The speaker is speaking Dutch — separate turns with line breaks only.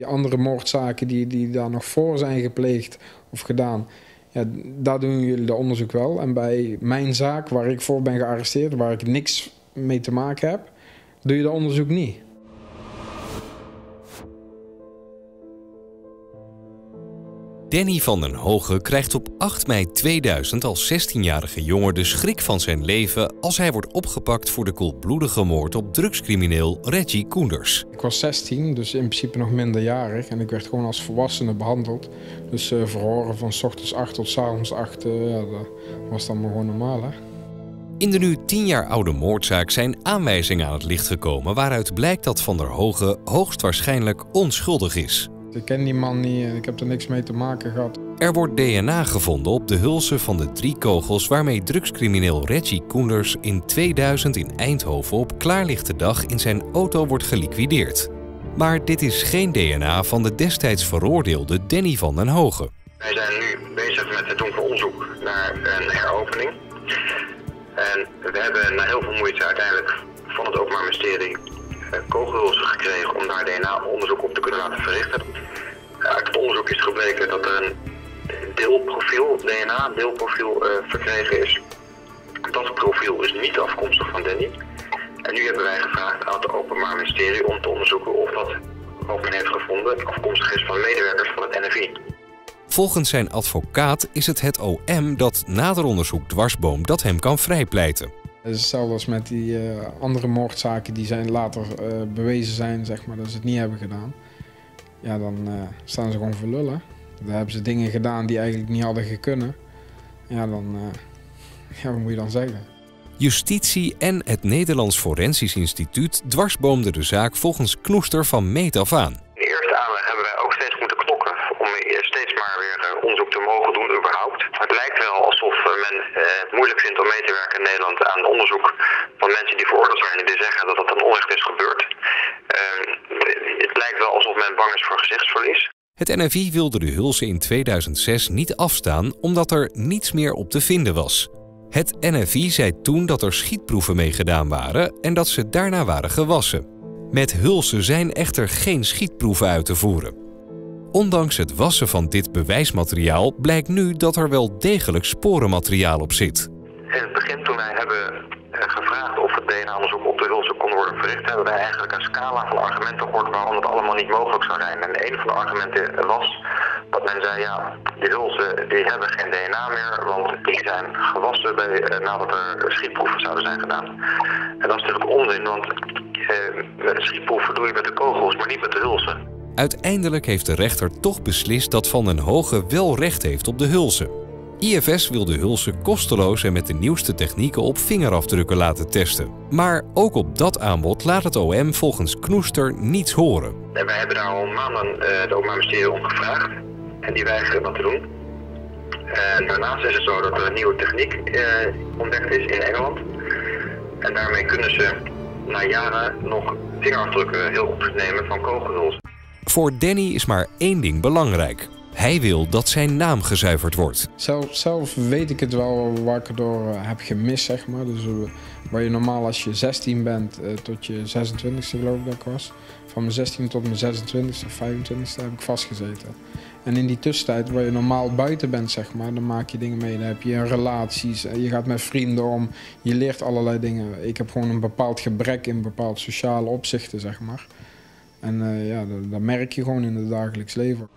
Die andere moordzaken die, die daar nog voor zijn gepleegd of gedaan, ja, daar doen jullie de onderzoek wel. En bij mijn zaak, waar ik voor ben gearresteerd, waar ik niks mee te maken heb, doe je dat onderzoek niet.
Danny van den Hoge krijgt op 8 mei 2000 als 16-jarige jongen de schrik van zijn leven als hij wordt opgepakt voor de koelbloedige moord op drugscrimineel Reggie Koenders.
Ik was 16, dus in principe nog minderjarig. En ik werd gewoon als volwassene behandeld. Dus uh, verhoren van s ochtends 8 tot s avonds 8, uh, ja, dat was dan maar gewoon normaal. Hè?
In de nu 10 jaar oude moordzaak zijn aanwijzingen aan het licht gekomen waaruit blijkt dat Van der Hoge hoogstwaarschijnlijk onschuldig is.
Ik ken die man niet en ik heb er niks mee te maken gehad.
Er wordt DNA gevonden op de hulzen van de drie kogels waarmee drugscrimineel Reggie Koenders in 2000 in Eindhoven op klaarlichte dag in zijn auto wordt geliquideerd. Maar dit is geen DNA van de destijds veroordeelde Danny van den Hoge.
Wij zijn nu bezig met het doen van onderzoek naar een heropening. En we hebben na heel veel moeite uiteindelijk van het Openbaar Ministerie kogelhulzen gekregen om daar DNA-onderzoek op te kunnen laten verrichten. Uit het onderzoek is gebleken dat er een deelprofiel, DNA-deelprofiel uh, verkregen is. Dat profiel is niet afkomstig van Danny. En nu hebben wij gevraagd aan het Openbaar Ministerie om te onderzoeken of dat wat men heeft gevonden afkomstig is van medewerkers van het NFI.
Volgens zijn advocaat is het het OM dat nader onderzoek dwarsboom dat hem kan vrijpleiten.
Het is hetzelfde als met die uh, andere moordzaken die zijn later uh, bewezen zijn, zeg maar, dat ze het niet hebben gedaan. Ja, dan uh, staan ze gewoon voor lullen. Dan hebben ze dingen gedaan die eigenlijk niet hadden gekunnen. Ja, dan, ja, wat moet je dan zeggen?
Justitie en het Nederlands Forensisch Instituut dwarsboomden de zaak volgens Knoester van meet af aan.
De eerste aanleg hebben wij ook steeds moeten knokken om steeds maar weer onderzoek te mogen doen überhaupt. Het lijkt wel alsof men het moeilijk vindt om mee Aan onderzoek van mensen die veroordeeld zijn die zeggen dat dat een onrecht is gebeurd. Uh, het lijkt wel alsof men bang is voor gezichtsverlies.
Het NFI wilde de hulzen in 2006 niet afstaan omdat er niets meer op te vinden was. Het NFI zei toen dat er schietproeven mee gedaan waren en dat ze daarna waren gewassen. Met hulzen zijn echter geen schietproeven uit te voeren. Ondanks het wassen van dit bewijsmateriaal blijkt nu dat er wel degelijk sporenmateriaal op zit.
In het begin toen wij hebben gevraagd of het DNA-onderzoek op de hulzen kon worden verricht, hebben wij eigenlijk een scala van argumenten gehoord waarom het allemaal niet mogelijk zou zijn. En een van de argumenten was dat men zei, ja, die hulzen die hebben geen DNA meer, want die zijn gewassen bij, nadat er schietproeven zouden zijn gedaan. En dat is natuurlijk onzin, want eh, de schietproeven doe je met de kogels, maar niet met de hulzen.
Uiteindelijk heeft de rechter toch beslist dat Van den Hoge wel recht heeft op de hulzen. IFS wil de hulzen kosteloos en met de nieuwste technieken op vingerafdrukken laten testen. Maar ook op dat aanbod laat het OM volgens Knoester niets horen.
En wij hebben daar al maanden het Openbaar Ministerie om gevraagd. En die weigeren dat te doen. En daarnaast is het zo dat er een nieuwe techniek uh, ontdekt is in Engeland. En daarmee kunnen ze na jaren nog vingerafdrukken heel goed nemen van kogelhulzen.
Voor Danny is maar één ding belangrijk. Hij wil dat zijn naam gezuiverd wordt.
Zelf, zelf weet ik het wel waar ik erdoor uh, heb gemist, zeg maar. Dus uh, waar je normaal als je 16 bent uh, tot je 26e geloof ik dat ik was. Van mijn 16 tot mijn 26e of 25e heb ik vastgezeten. En in die tussentijd waar je normaal buiten bent, zeg maar, dan maak je dingen mee. Dan heb je relaties, je gaat met vrienden om, je leert allerlei dingen. Ik heb gewoon een bepaald gebrek in bepaalde sociale opzichten, zeg maar. En ja, dat merk je gewoon in het dagelijks leven.